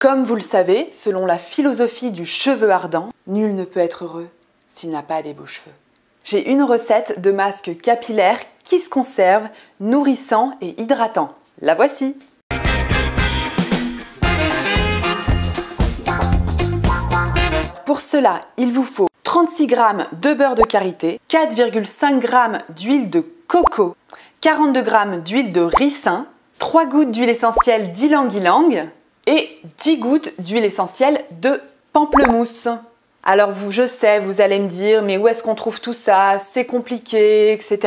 Comme vous le savez, selon la philosophie du cheveu ardent, nul ne peut être heureux s'il n'a pas des beaux cheveux. J'ai une recette de masque capillaire qui se conserve, nourrissant et hydratant. La voici Pour cela, il vous faut 36 g de beurre de karité, 4,5 g d'huile de coco, 42 g d'huile de ricin, 3 gouttes d'huile essentielle d'ylang-ylang et 10 gouttes d'huile essentielle de pamplemousse. Alors vous, je sais, vous allez me dire, mais où est-ce qu'on trouve tout ça? C'est compliqué, etc.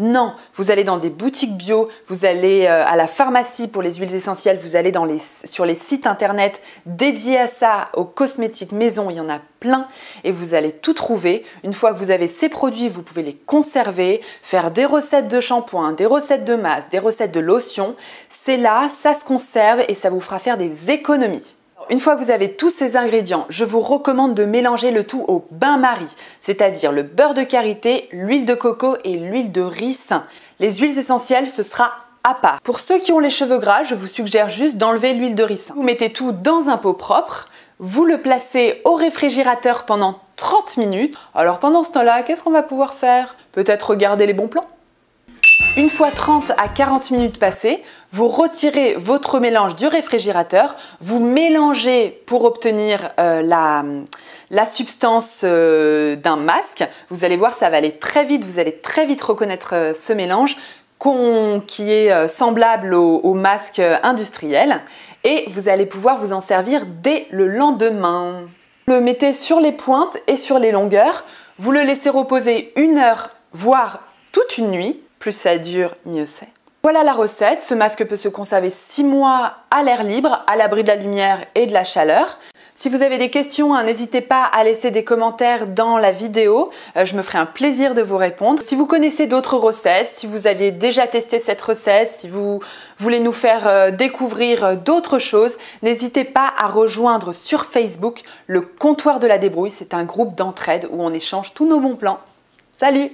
Non, vous allez dans des boutiques bio, vous allez euh, à la pharmacie pour les huiles essentielles, vous allez sur les sites internet dédiés à ça, aux cosmétiques maison, il y en a plein, et vous allez tout trouver. Une fois que vous avez ces produits, vous pouvez les conserver, faire des recettes de shampoing, des recettes de masse, des recettes de lotion. C'est là, ça se conserve et ça vous fera faire des économies. Une fois que vous avez tous ces ingrédients, je vous recommande de mélanger le tout au bain-marie, c'est-à-dire le beurre de karité, l'huile de coco et l'huile de ricin. Les huiles essentielles, ce sera à part. Pour ceux qui ont les cheveux gras, je vous suggère juste d'enlever l'huile de ricin. Vous mettez tout dans un pot propre, vous le placez au réfrigérateur pendant 30 minutes. Alors pendant ce temps-là, qu'est-ce qu'on va pouvoir faire? Peut-être regarder les bons plans? Une fois 30 à 40 minutes passées, vous retirez votre mélange du réfrigérateur, vous mélangez pour obtenir euh, la, substance euh, d'un masque. Vous allez voir, ça va aller très vite, vous allez très vite reconnaître euh, ce mélange qui est semblable au, masque industriel et vous allez pouvoir vous en servir dès le lendemain. Le mettez sur les pointes et sur les longueurs, vous le laissez reposer une heure, voire toute une nuit plus ça dure, mieux c'est. Voilà la recette. Ce masque peut se conserver 6 mois à l'air libre, à l'abri de la lumière et de la chaleur. Si vous avez des questions, hein, n'hésitez pas à laisser des commentaires dans la vidéo. Euh, je me ferai un plaisir de vous répondre. Si vous connaissez d'autres recettes, si vous aviez déjà testé cette recette, si vous voulez nous faire euh, découvrir euh, d'autres choses, n'hésitez pas à rejoindre sur Facebook le comptoir de la débrouille. C'est un groupe d'entraide où on échange tous nos bons plans. Salut